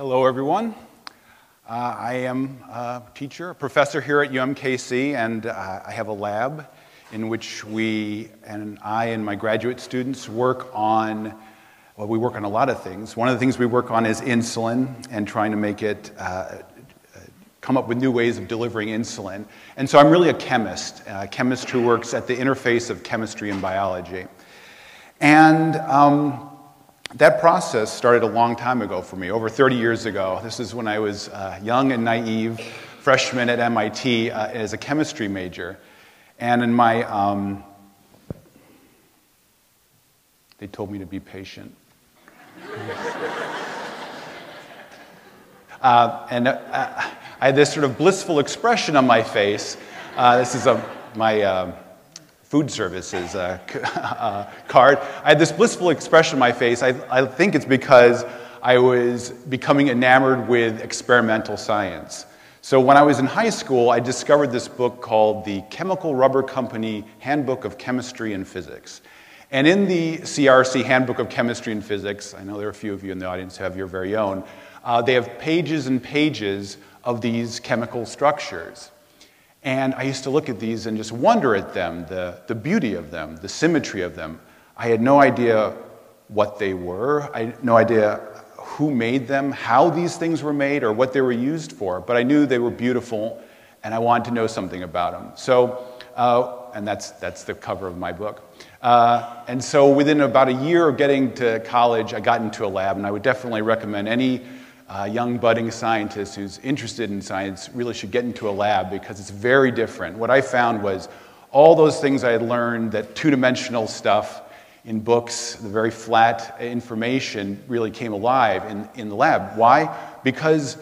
Hello, everyone. Uh, I am a teacher, a professor here at UMKC, and uh, I have a lab in which we and I and my graduate students work on. Well, we work on a lot of things. One of the things we work on is insulin and trying to make it uh, come up with new ways of delivering insulin. And so I'm really a chemist, a chemist who works at the interface of chemistry and biology. And um, that process started a long time ago for me, over 30 years ago. This is when I was uh, young and naive, freshman at MIT uh, as a chemistry major. And in my, um, they told me to be patient. uh, and uh, I had this sort of blissful expression on my face. Uh, this is a, my uh, food services uh, uh, card. I had this blissful expression on my face. I, I think it's because I was becoming enamored with experimental science. So when I was in high school, I discovered this book called The Chemical Rubber Company Handbook of Chemistry and Physics. And in the CRC Handbook of Chemistry and Physics, I know there are a few of you in the audience who have your very own, uh, they have pages and pages of these chemical structures. And I used to look at these and just wonder at them, the, the beauty of them, the symmetry of them. I had no idea what they were. I had no idea who made them, how these things were made, or what they were used for. But I knew they were beautiful, and I wanted to know something about them. So, uh, and that's, that's the cover of my book. Uh, and so within about a year of getting to college, I got into a lab, and I would definitely recommend any uh, young budding scientist who's interested in science really should get into a lab because it's very different. What I found was all those things I had learned, that two dimensional stuff in books, the very flat information really came alive in, in the lab. Why? Because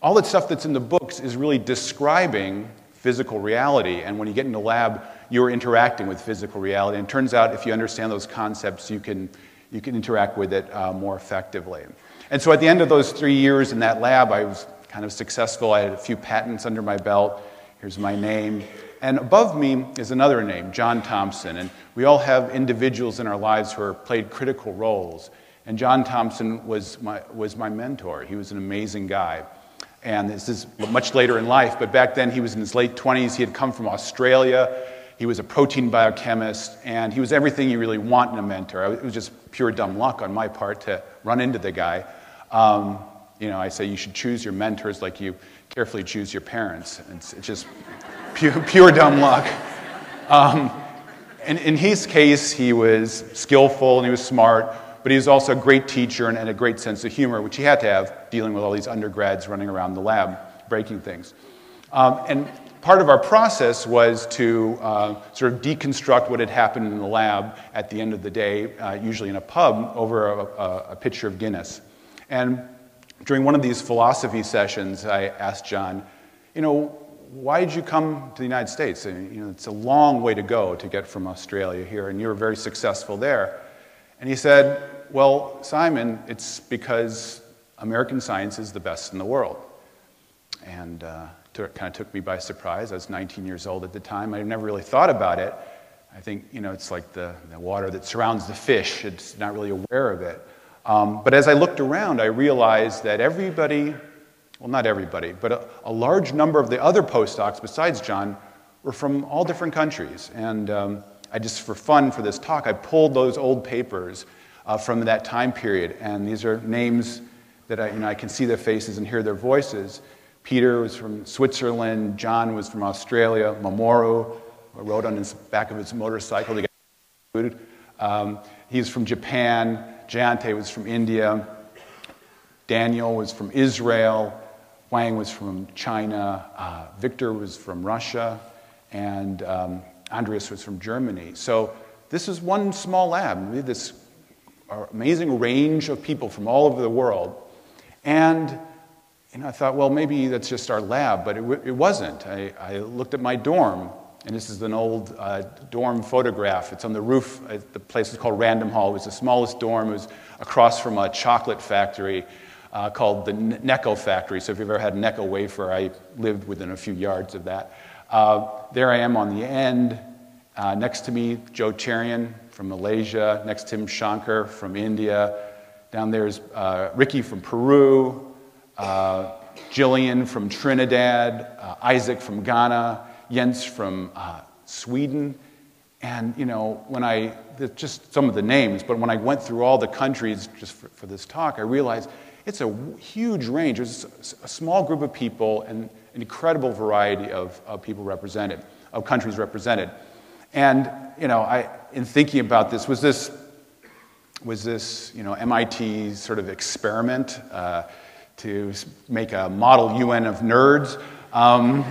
all that stuff that's in the books is really describing physical reality. And when you get in the lab, you're interacting with physical reality. And it turns out if you understand those concepts, you can, you can interact with it uh, more effectively. And so at the end of those three years in that lab, I was kind of successful. I had a few patents under my belt. Here's my name. And above me is another name, John Thompson. And we all have individuals in our lives who have played critical roles. And John Thompson was my, was my mentor. He was an amazing guy. And this is much later in life, but back then he was in his late 20s. He had come from Australia. He was a protein biochemist, and he was everything you really want in a mentor. It was just pure dumb luck on my part to run into the guy. Um, you know, I say you should choose your mentors like you carefully choose your parents. It's, it's just pure, pure dumb luck. Um, and in his case, he was skillful and he was smart, but he was also a great teacher and, and a great sense of humor, which he had to have dealing with all these undergrads running around the lab breaking things. Um, and part of our process was to uh, sort of deconstruct what had happened in the lab at the end of the day, uh, usually in a pub, over a, a, a pitcher of Guinness. And during one of these philosophy sessions, I asked John, you know, why did you come to the United States? And, you know, it's a long way to go to get from Australia here, and you were very successful there. And he said, well, Simon, it's because American science is the best in the world. And uh, it kind of took me by surprise. I was 19 years old at the time. I never really thought about it. I think, you know, it's like the, the water that surrounds the fish. It's not really aware of it. Um, but as I looked around, I realized that everybody, well, not everybody, but a, a large number of the other postdocs besides John were from all different countries. And um, I just, for fun for this talk, I pulled those old papers uh, from that time period. And these are names that I, you know, I can see their faces and hear their voices. Peter was from Switzerland, John was from Australia, Mamoru rode on the back of his motorcycle to get food. Um, he's from Japan. Jayante was from India, Daniel was from Israel, Wang was from China, uh, Victor was from Russia, and um, Andreas was from Germany. So this is one small lab. We had this amazing range of people from all over the world. And know, I thought, well, maybe that's just our lab, but it, it wasn't. I, I looked at my dorm and this is an old uh, dorm photograph. It's on the roof. Uh, the place is called Random Hall. It was the smallest dorm. It was across from a chocolate factory uh, called the Necco factory. So if you've ever had Necco wafer, I lived within a few yards of that. Uh, there I am on the end. Uh, next to me, Joe Cherian from Malaysia. Next to him, Shankar from India. Down there's uh, Ricky from Peru. Uh, Jillian from Trinidad, uh, Isaac from Ghana, Jens from uh, Sweden. And, you know, when I, just some of the names, but when I went through all the countries just for, for this talk, I realized it's a huge range. There's a small group of people and an incredible variety of, of people represented, of countries represented. And, you know, I, in thinking about this, was this, was this, you know, MIT sort of experiment uh, to make a model UN of nerds? Um,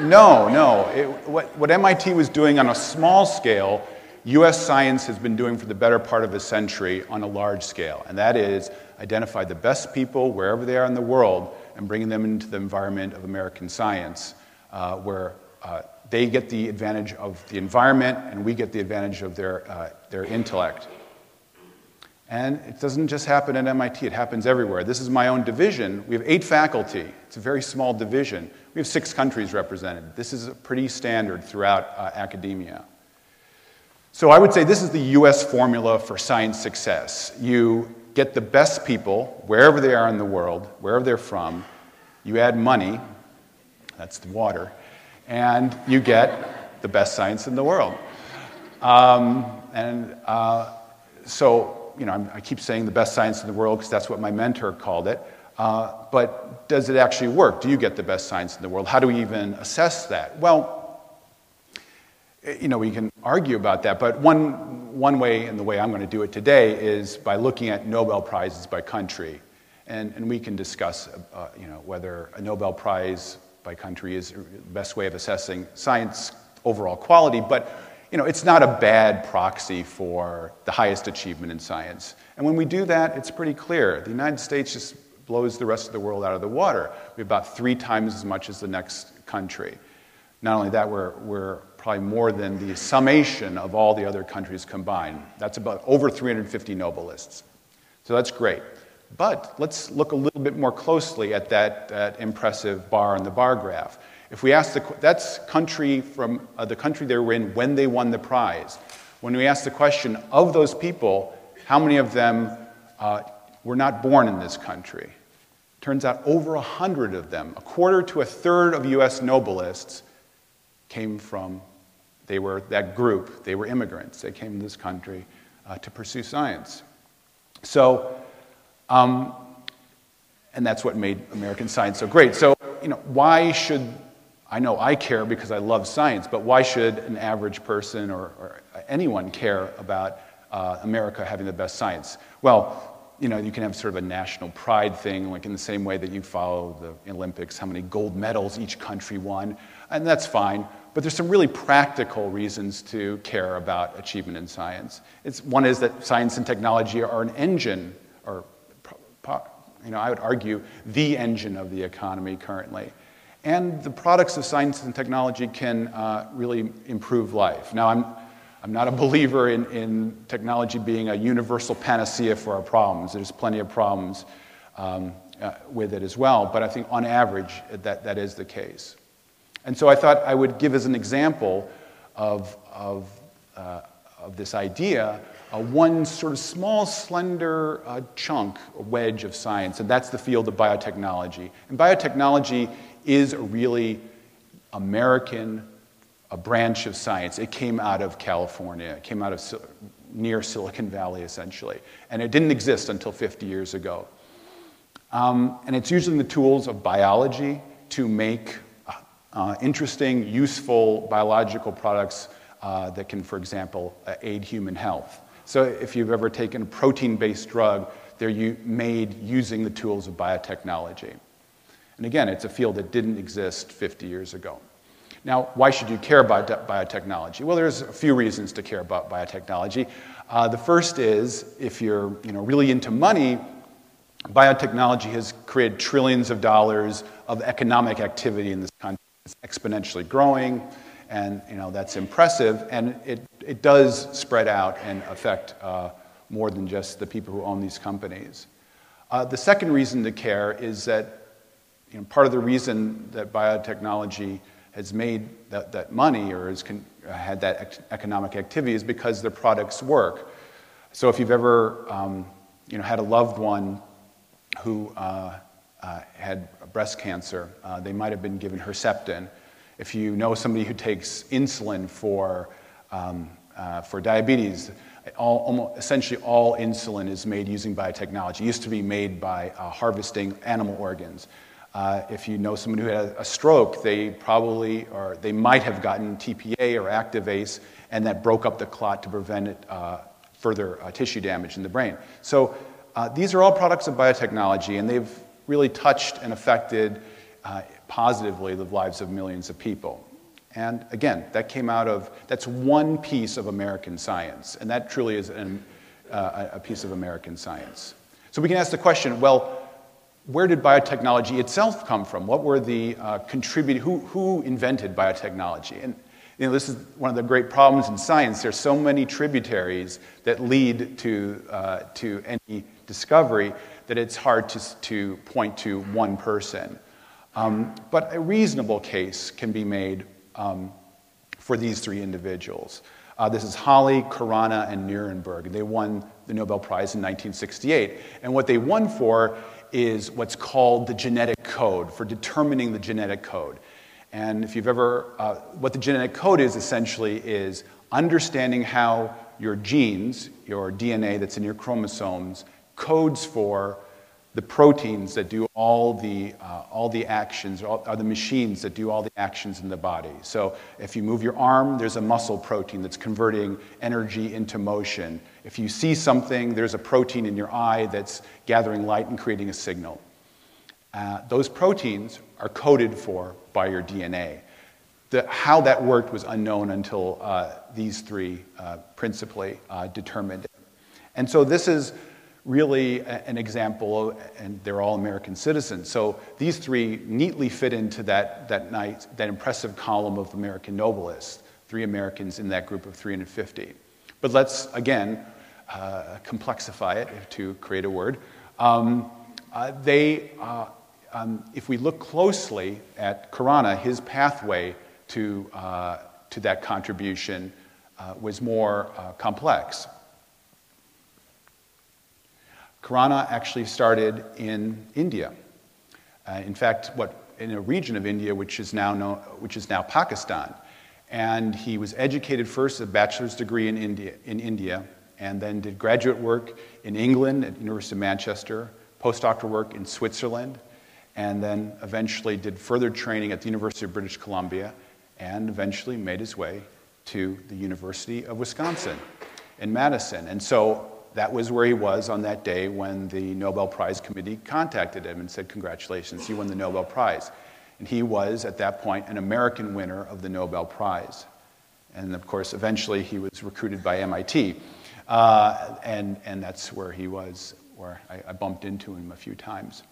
no, no. It, what, what MIT was doing on a small scale, US science has been doing for the better part of a century on a large scale, and that is identify the best people wherever they are in the world and bringing them into the environment of American science, uh, where uh, they get the advantage of the environment and we get the advantage of their, uh, their intellect. And it doesn't just happen at MIT, it happens everywhere. This is my own division. We have eight faculty, it's a very small division. We have six countries represented. This is pretty standard throughout uh, academia. So I would say this is the US formula for science success. You get the best people, wherever they are in the world, wherever they're from, you add money, that's the water, and you get the best science in the world. Um, and uh, so, you know, I'm, i keep saying the best science in the world because that's what my mentor called it. Uh, but does it actually work? Do you get the best science in the world? How do we even assess that? Well, you know, we can argue about that, but one, one way, and the way I'm going to do it today, is by looking at Nobel Prizes by country. And, and we can discuss, uh, you know, whether a Nobel Prize by country is the best way of assessing science overall quality, but you know, it's not a bad proxy for the highest achievement in science. And when we do that, it's pretty clear. The United States just blows the rest of the world out of the water. We have about three times as much as the next country. Not only that, we're, we're probably more than the summation of all the other countries combined. That's about over 350 Nobelists. So that's great. But let's look a little bit more closely at that, that impressive bar on the bar graph. If we ask the, that's country from uh, the country they were in when they won the prize. When we ask the question of those people, how many of them uh, were not born in this country? Turns out over a hundred of them, a quarter to a third of U.S. Nobelists, came from, they were that group, they were immigrants. They came to this country uh, to pursue science. So, um, and that's what made American science so great. So, you know, why should, I know I care because I love science, but why should an average person or, or anyone care about uh, America having the best science? Well, you know, you can have sort of a national pride thing, like in the same way that you follow the Olympics, how many gold medals each country won, and that's fine. But there's some really practical reasons to care about achievement in science. It's, one is that science and technology are an engine, or you know, I would argue the engine of the economy currently. And the products of science and technology can uh, really improve life. Now, I'm, I'm not a believer in, in technology being a universal panacea for our problems. There's plenty of problems um, uh, with it as well, but I think on average that, that is the case. And so I thought I would give as an example of, of, uh, of this idea uh, one sort of small, slender uh, chunk, wedge of science, and that's the field of biotechnology. And biotechnology is a really American a branch of science. It came out of California, it came out of near Silicon Valley, essentially. And it didn't exist until 50 years ago. Um, and it's using the tools of biology to make uh, interesting, useful biological products uh, that can, for example, uh, aid human health. So if you've ever taken a protein-based drug, they're made using the tools of biotechnology. And again, it's a field that didn't exist 50 years ago. Now, why should you care about biotechnology? Well, there's a few reasons to care about biotechnology. Uh, the first is if you're you know, really into money, biotechnology has created trillions of dollars of economic activity in this country. It's exponentially growing, and you know, that's impressive, and it, it does spread out and affect uh, more than just the people who own these companies. Uh, the second reason to care is that you know, part of the reason that biotechnology has made that, that money or has con- had that economic activity is because their products work. So if you've ever um, you know, had a loved one who uh, uh, had breast cancer, uh, they might have been given Herceptin. If you know somebody who takes insulin for, um, uh, for diabetes, all, almost, essentially all insulin is made using biotechnology. It used to be made by uh, harvesting animal organs. Uh, if you know someone who had a stroke, they probably or they might have gotten TPA or Activase, and that broke up the clot to prevent it, uh, further uh, tissue damage in the brain. So uh, these are all products of biotechnology, and they've really touched and affected uh, positively the lives of millions of people. And again, that came out of, that's one piece of American science, and that truly is an, a piece of American science. So we can ask the question well, where did biotechnology itself come from? What were the uh, who, who invented biotechnology? And you know, this is one of the great problems in science. There's so many tributaries that lead to, uh, to any discovery that it's hard to, to point to one person. Um, but a reasonable case can be made um, for these three individuals. Uh, this is Holley, Khorana, and Nirenberg. They won the Nobel Prize in 1968. And what they won for is what's called the genetic code, for determining the genetic code. And if you've ever, uh, what the genetic code is essentially is understanding how your genes, your DNA that's in your chromosomes, codes for the proteins that do all the, uh, all the actions, all, are the machines that do all the actions in the body. So if you move your arm, there's a muscle protein that's converting energy into motion. If you see something, there's a protein in your eye that's gathering light and creating a signal. Uh, those proteins are coded for by your DNA. The, how that worked was unknown until uh, these three uh, principally uh, determined it. And so this is really an example, and they're all American citizens. So these three neatly fit into that, that, night, that impressive column of American Nobelists, three Americans in that group of 350. But let's, again, uh, complexify it to create a word. Um, uh, they uh, um, if we look closely at Khorana, his pathway to, uh, to that contribution uh, was more uh, complex. Khorana actually started in India. Uh, in fact, what, in a region of India which is, now which is now Pakistan. And he was educated first, a bachelor's degree in India, in India, and then did graduate work in England at University of Manchester, postdoctoral work in Switzerland, and then eventually did further training at the University of British Columbia, and eventually made his way to the University of Wisconsin in Madison. And so that was where he was on that day when the Nobel Prize Committee contacted him and said, Congratulations, you won the Nobel Prize. And he was, at that point, an American winner of the Nobel Prize. And of course, eventually he was recruited by MIT. Uh, and, and that's where he was, where I, I bumped into him a few times.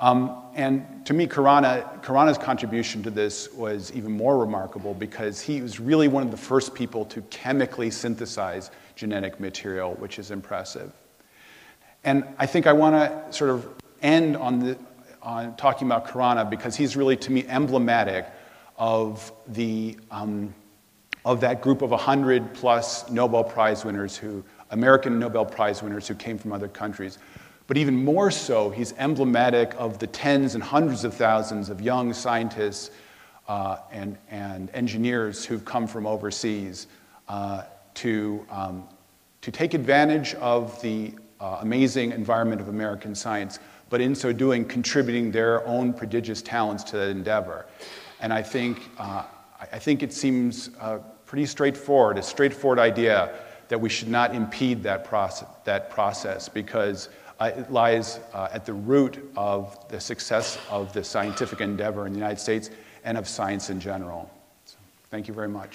Um, and to me, Khorana, Khorana's contribution to this was even more remarkable because he was really one of the first people to chemically synthesize genetic material, which is impressive. And I think I want to sort of end on, the, on talking about Khorana because he's really, to me, emblematic of, the, um, of that group of 100 plus Nobel Prize winners who, American Nobel Prize winners who came from other countries but even more so, he's emblematic of the tens and hundreds of thousands of young scientists uh, and, and engineers who've come from overseas uh, to, um, to take advantage of the uh, amazing environment of American science, but in so doing, contributing their own prodigious talents to that endeavor. And I think, uh, I think it seems uh, pretty straightforward, a straightforward idea that we should not impede that process, that process because uh, it lies uh, at the root of the success of the scientific endeavor in the United States and of science in general. So, thank you very much.